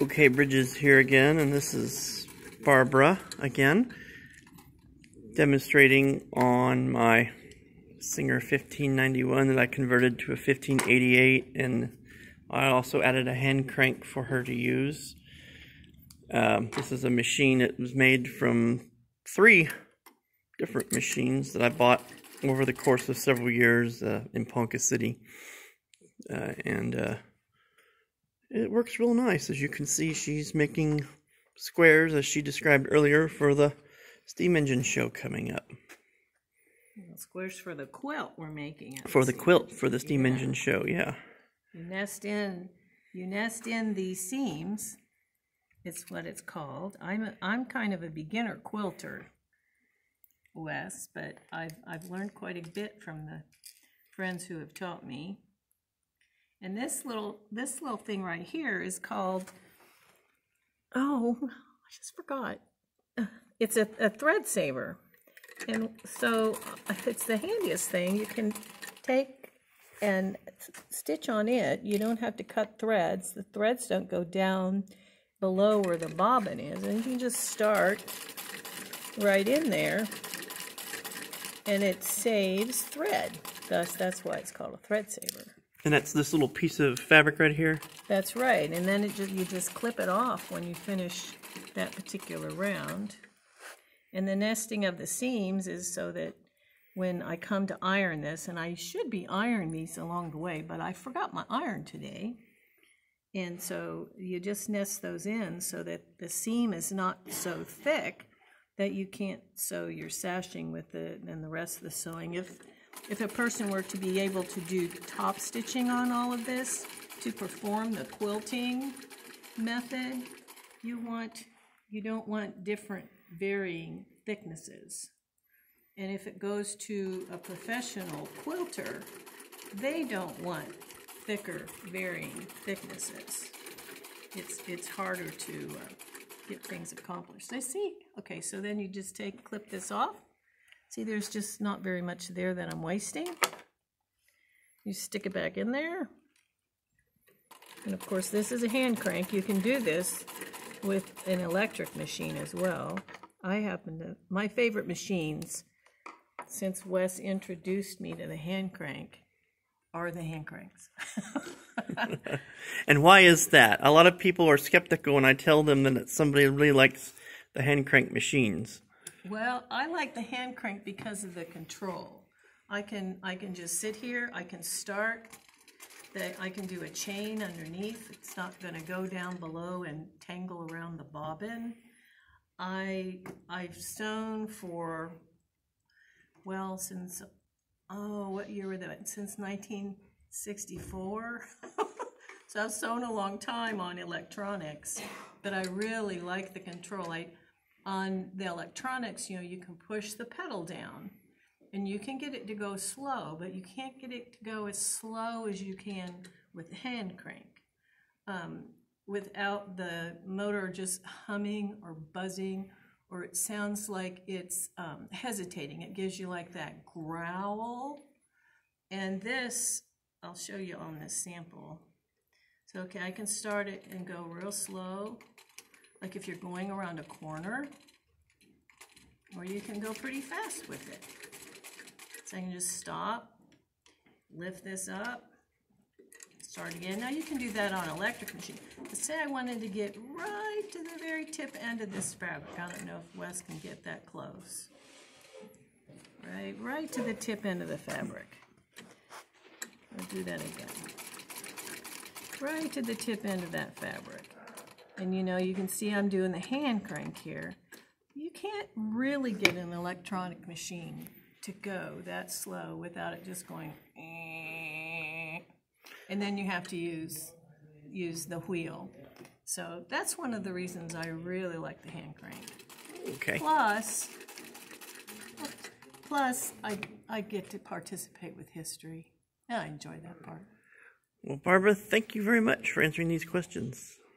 OK Bridges here again, and this is Barbara again, demonstrating on my Singer 1591 that I converted to a 1588, and I also added a hand crank for her to use. Um, this is a machine that was made from three different machines that I bought over the course of several years uh, in Ponca City. Uh, and uh, it works real nice. As you can see, she's making squares, as she described earlier, for the steam engine show coming up. Squares for the quilt we're making. For the quilt for the steam yeah. engine show, yeah. You nest in, you nest in the seams. It's what it's called. I'm a, I'm kind of a beginner quilter, Wes, but I've I've learned quite a bit from the friends who have taught me. And this little this little thing right here is called oh I just forgot. It's a, a thread saver. And so it's the handiest thing. You can take and stitch on it. You don't have to cut threads. The threads don't go down below where the bobbin is. And you can just start right in there and it saves thread. Thus, that's why it's called a thread saver. And that's this little piece of fabric right here? That's right. And then just you just clip it off when you finish that particular round. And the nesting of the seams is so that when I come to iron this, and I should be ironing these along the way, but I forgot my iron today. And so you just nest those in so that the seam is not so thick that you can't sew your sashing with it and the rest of the sewing. If if a person were to be able to do the top stitching on all of this to perform the quilting method, you want you don't want different varying thicknesses. And if it goes to a professional quilter, they don't want thicker varying thicknesses. It's it's harder to uh, get things accomplished. I see. Okay, so then you just take clip this off See, there's just not very much there that I'm wasting. You stick it back in there. And of course, this is a hand crank. You can do this with an electric machine as well. I happen to, my favorite machines, since Wes introduced me to the hand crank, are the hand cranks. and why is that? A lot of people are skeptical when I tell them that somebody really likes the hand crank machines. Well, I like the hand crank because of the control. I can I can just sit here, I can start, that I can do a chain underneath. It's not going to go down below and tangle around the bobbin. I I've sewn for well since oh what year were that? Since 1964. so I've sewn a long time on electronics, but I really like the control. I on the electronics, you know, you can push the pedal down and you can get it to go slow, but you can't get it to go as slow as you can with the hand crank um, without the motor just humming or buzzing or it sounds like it's um, hesitating. It gives you like that growl. And this, I'll show you on this sample. So, okay, I can start it and go real slow like if you're going around a corner, or you can go pretty fast with it. So I can just stop, lift this up, start again. Now you can do that on electric machine. But say I wanted to get right to the very tip end of this fabric. I don't know if Wes can get that close. Right, right to the tip end of the fabric. I'll do that again. Right to the tip end of that fabric. And you know, you can see I'm doing the hand crank here. You can't really get an electronic machine to go that slow without it just going and then you have to use use the wheel. So that's one of the reasons I really like the hand crank. Okay. Plus, plus I, I get to participate with history. I enjoy that part. Well, Barbara, thank you very much for answering these questions.